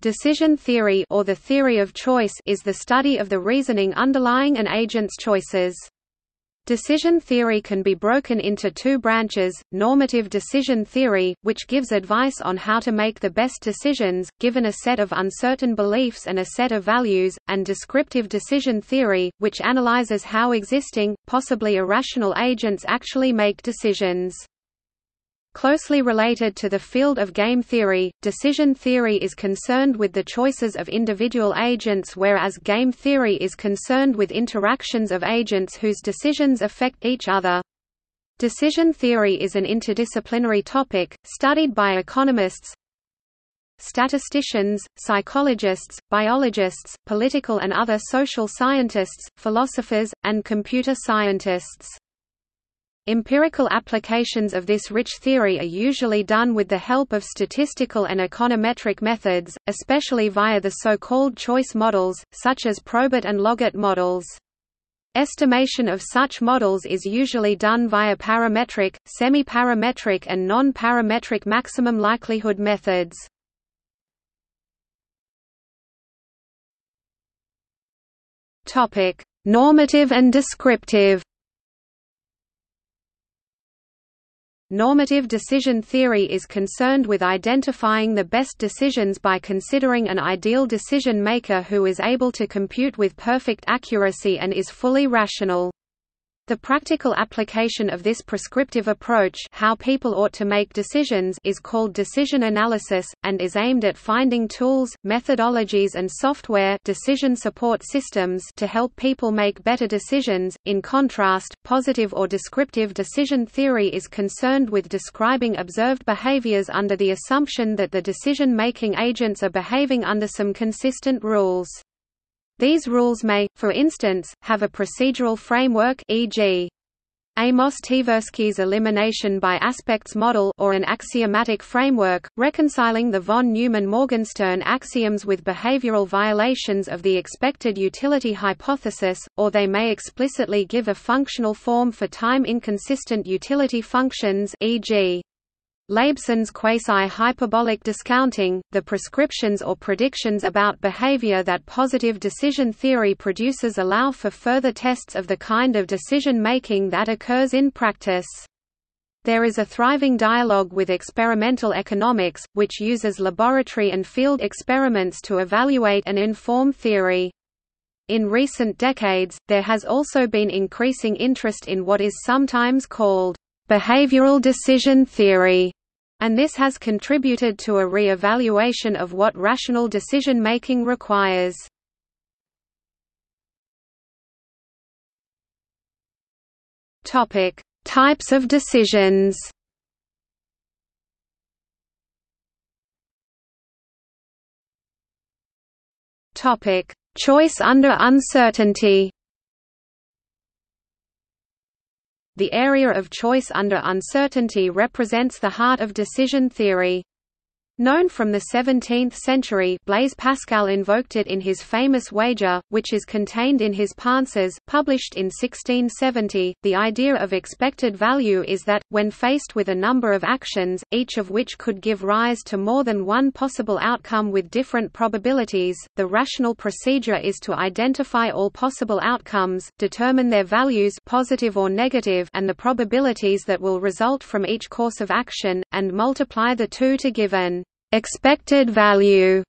Decision theory or the theory of choice is the study of the reasoning underlying an agent's choices. Decision theory can be broken into two branches, normative decision theory, which gives advice on how to make the best decisions, given a set of uncertain beliefs and a set of values, and descriptive decision theory, which analyzes how existing, possibly irrational agents actually make decisions. Closely related to the field of game theory, decision theory is concerned with the choices of individual agents whereas game theory is concerned with interactions of agents whose decisions affect each other. Decision theory is an interdisciplinary topic, studied by economists, statisticians, psychologists, biologists, political and other social scientists, philosophers, and computer scientists. Empirical applications of this rich theory are usually done with the help of statistical and econometric methods, especially via the so-called choice models, such as Probit and Logit models. Estimation of such models is usually done via parametric, semi-parametric and non-parametric maximum likelihood methods. Normative and descriptive Normative decision theory is concerned with identifying the best decisions by considering an ideal decision maker who is able to compute with perfect accuracy and is fully rational. The practical application of this prescriptive approach how people ought to make decisions is called decision analysis, and is aimed at finding tools, methodologies and software decision support systems to help people make better decisions. In contrast, positive or descriptive decision theory is concerned with describing observed behaviors under the assumption that the decision-making agents are behaving under some consistent rules. These rules may, for instance, have a procedural framework e.g. Amos Tversky's elimination by aspects model or an axiomatic framework, reconciling the von Neumann-Morgenstern axioms with behavioral violations of the expected utility hypothesis, or they may explicitly give a functional form for time-inconsistent utility functions e.g. Laibson's quasi-hyperbolic discounting, the prescriptions or predictions about behavior that positive decision theory produces allow for further tests of the kind of decision-making that occurs in practice. There is a thriving dialogue with experimental economics, which uses laboratory and field experiments to evaluate and inform theory. In recent decades, there has also been increasing interest in what is sometimes called behavioral decision theory and this has contributed to a re-evaluation of what rational decision-making requires. Types of decisions Choice under uncertainty The area of choice under uncertainty represents the heart of decision theory. Known from the 17th century Blaise Pascal invoked it in his famous wager, which is contained in his Pensées, published in 1670. The idea of expected value is that, when faced with a number of actions, each of which could give rise to more than one possible outcome with different probabilities, the rational procedure is to identify all possible outcomes, determine their values positive or negative and the probabilities that will result from each course of action, and multiply the two to give an expected value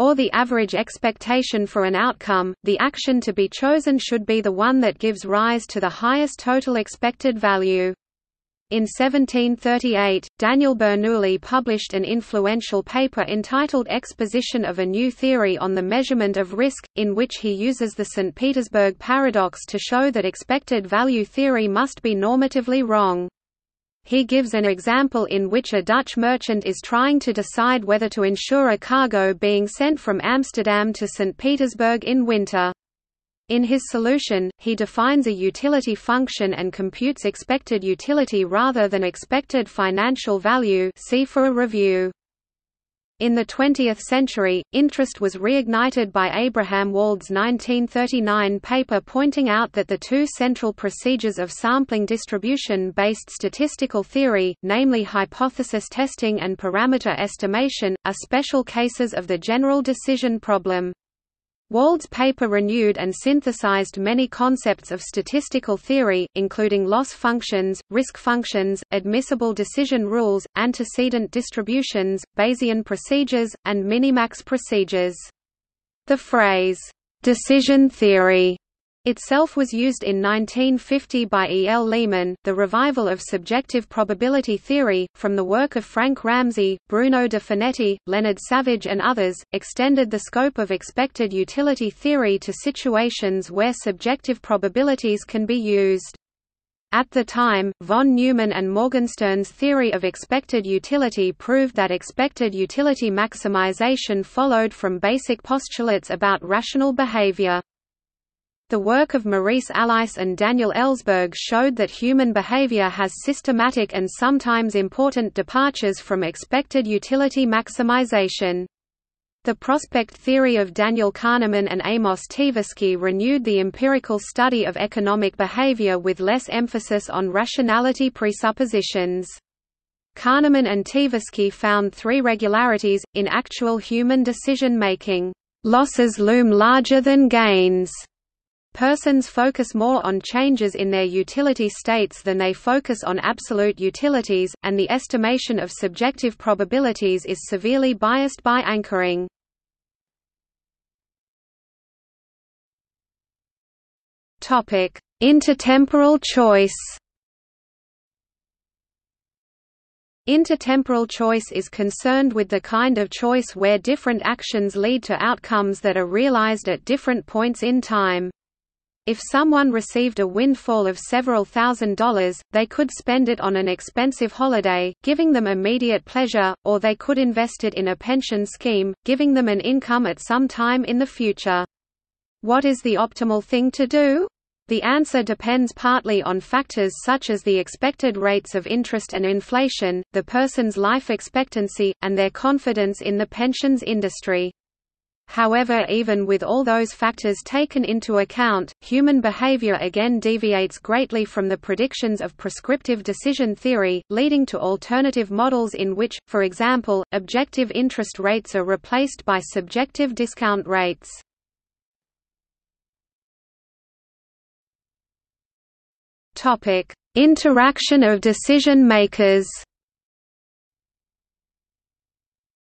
or the average expectation for an outcome, the action to be chosen should be the one that gives rise to the highest total expected value. In 1738, Daniel Bernoulli published an influential paper entitled Exposition of a New Theory on the Measurement of Risk, in which he uses the St. Petersburg paradox to show that expected value theory must be normatively wrong. He gives an example in which a Dutch merchant is trying to decide whether to insure a cargo being sent from Amsterdam to St. Petersburg in winter. In his solution, he defines a utility function and computes expected utility rather than expected financial value see for a review. In the 20th century, interest was reignited by Abraham Wald's 1939 paper pointing out that the two central procedures of sampling distribution-based statistical theory, namely hypothesis testing and parameter estimation, are special cases of the general decision problem. Wald's paper renewed and synthesized many concepts of statistical theory, including loss functions, risk functions, admissible decision rules, antecedent distributions, Bayesian procedures, and minimax procedures. The phrase, "'decision theory' itself was used in 1950 by E. L. Lehmann, The revival of subjective probability theory, from the work of Frank Ramsey, Bruno De Finetti, Leonard Savage, and others, extended the scope of expected utility theory to situations where subjective probabilities can be used. At the time, von Neumann and Morgenstern's theory of expected utility proved that expected utility maximization followed from basic postulates about rational behavior. The work of Maurice Allais and Daniel Ellsberg showed that human behavior has systematic and sometimes important departures from expected utility maximization. The prospect theory of Daniel Kahneman and Amos Tversky renewed the empirical study of economic behavior with less emphasis on rationality presuppositions. Kahneman and Tversky found three regularities, in actual human decision-making. Losses loom larger than gains Persons focus more on changes in their utility states than they focus on absolute utilities, and the estimation of subjective probabilities is severely biased by anchoring. Intertemporal choice Intertemporal choice is concerned with the kind of choice where different actions lead to outcomes that are realized at different points in time. If someone received a windfall of several thousand dollars, they could spend it on an expensive holiday, giving them immediate pleasure, or they could invest it in a pension scheme, giving them an income at some time in the future. What is the optimal thing to do? The answer depends partly on factors such as the expected rates of interest and inflation, the person's life expectancy, and their confidence in the pensions industry. However even with all those factors taken into account, human behavior again deviates greatly from the predictions of prescriptive decision theory, leading to alternative models in which, for example, objective interest rates are replaced by subjective discount rates. Interaction of decision makers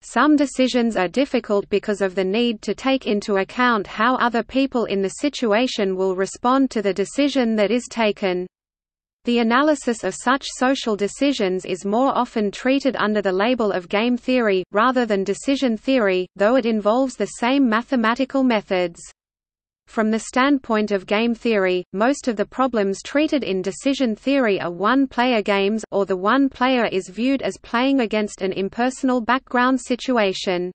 Some decisions are difficult because of the need to take into account how other people in the situation will respond to the decision that is taken. The analysis of such social decisions is more often treated under the label of game theory, rather than decision theory, though it involves the same mathematical methods. From the standpoint of game theory, most of the problems treated in decision theory are one-player games or the one player is viewed as playing against an impersonal background situation.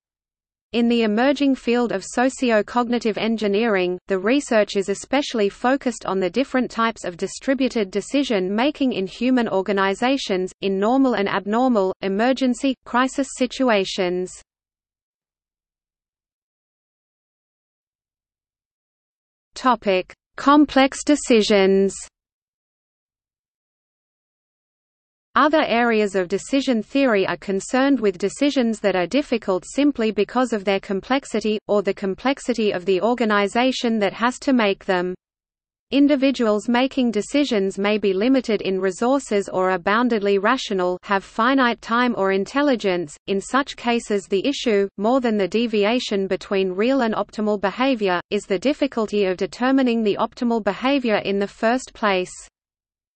In the emerging field of socio-cognitive engineering, the research is especially focused on the different types of distributed decision-making in human organizations, in normal and abnormal, emergency, crisis situations. Topic: Complex decisions. Other areas of decision theory are concerned with decisions that are difficult simply because of their complexity, or the complexity of the organization that has to make them. Individuals making decisions may be limited in resources or are boundedly rational have finite time or intelligence, in such cases the issue, more than the deviation between real and optimal behavior, is the difficulty of determining the optimal behavior in the first place.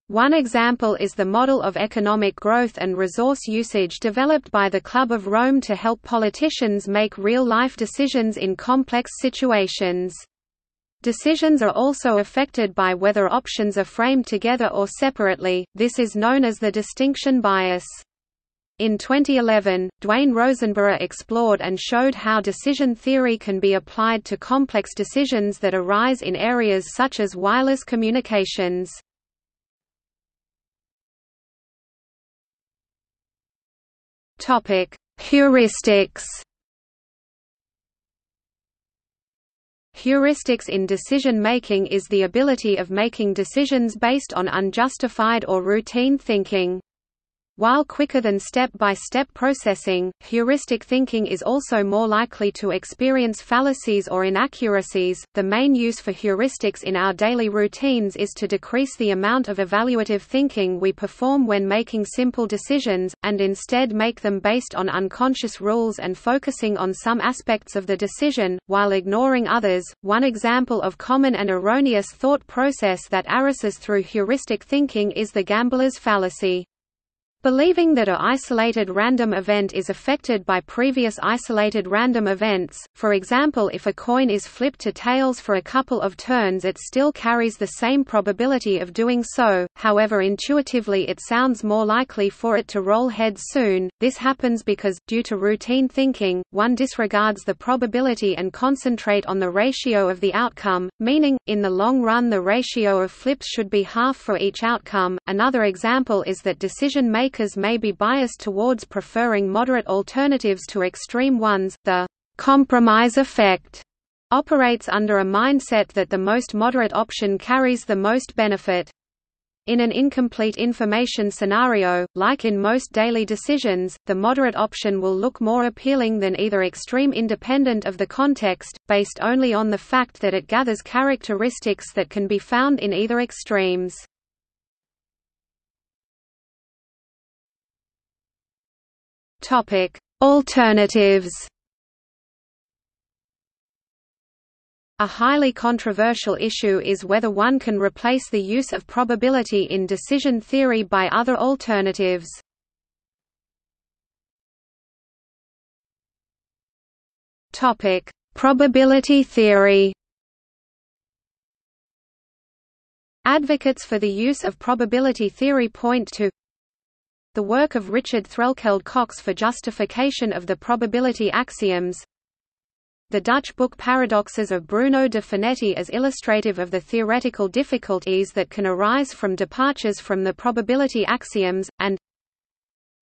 One example is the model of economic growth and resource usage developed by the Club of Rome to help politicians make real-life decisions in complex situations. Decisions are also affected by whether options are framed together or separately, this is known as the distinction bias. In 2011, Dwayne Rosenburgh explored and showed how decision theory can be applied to complex decisions that arise in areas such as wireless communications. Heuristics Heuristics in decision-making is the ability of making decisions based on unjustified or routine thinking. While quicker than step-by-step -step processing, heuristic thinking is also more likely to experience fallacies or inaccuracies. The main use for heuristics in our daily routines is to decrease the amount of evaluative thinking we perform when making simple decisions, and instead make them based on unconscious rules and focusing on some aspects of the decision, while ignoring others. One example of common and erroneous thought process that arises through heuristic thinking is the gambler's fallacy. Believing that a isolated random event is affected by previous isolated random events, for example if a coin is flipped to tails for a couple of turns it still carries the same probability of doing so, however intuitively it sounds more likely for it to roll heads soon, this happens because, due to routine thinking, one disregards the probability and concentrate on the ratio of the outcome, meaning, in the long run the ratio of flips should be half for each outcome. Another example is that decision makers may be biased towards preferring moderate alternatives to extreme ones. The compromise effect operates under a mindset that the most moderate option carries the most benefit. In an incomplete information scenario, like in most daily decisions, the moderate option will look more appealing than either extreme independent of the context, based only on the fact that it gathers characteristics that can be found in either extremes. Topic: Alternatives. A highly controversial issue is whether one can replace the use of probability in decision theory by other alternatives. Topic: Probability theory. Advocates for the use of probability theory point to the work of Richard Threlkeld Cox for justification of the probability axioms the Dutch book Paradoxes of Bruno de Finetti as illustrative of the theoretical difficulties that can arise from departures from the probability axioms, and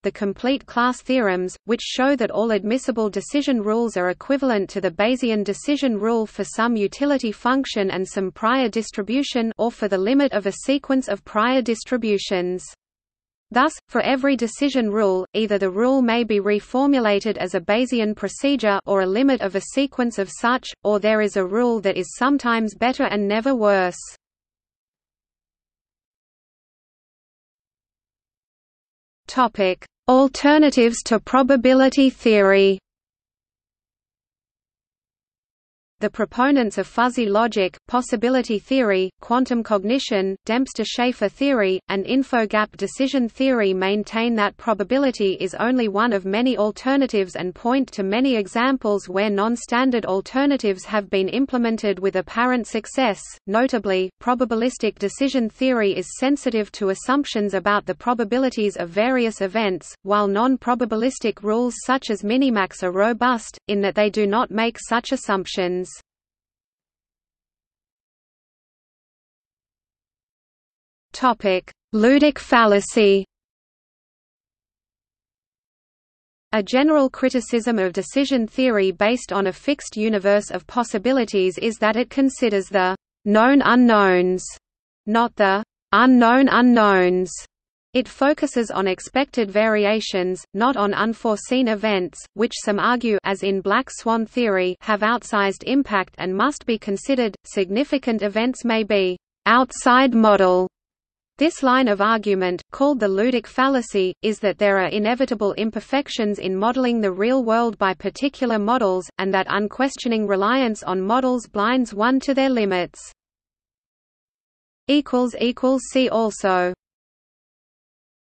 the complete class theorems, which show that all admissible decision rules are equivalent to the Bayesian decision rule for some utility function and some prior distribution or for the limit of a sequence of prior distributions. Thus, for every decision rule, either the rule may be reformulated as a Bayesian procedure or a limit of a sequence of such, or there is a rule that is sometimes better and never worse. Alternatives to probability theory The proponents of fuzzy logic, possibility theory, quantum cognition, Dempster-Shafer theory, and infogap decision theory maintain that probability is only one of many alternatives and point to many examples where non-standard alternatives have been implemented with apparent success. Notably, probabilistic decision theory is sensitive to assumptions about the probabilities of various events, while non-probabilistic rules such as minimax are robust, in that they do not make such assumptions. Topic: Ludic fallacy. A general criticism of decision theory based on a fixed universe of possibilities is that it considers the known unknowns, not the unknown unknowns. It focuses on expected variations, not on unforeseen events, which some argue as in black swan theory have outsized impact and must be considered. Significant events may be outside model this line of argument, called the ludic fallacy, is that there are inevitable imperfections in modeling the real world by particular models, and that unquestioning reliance on models blinds one to their limits. See also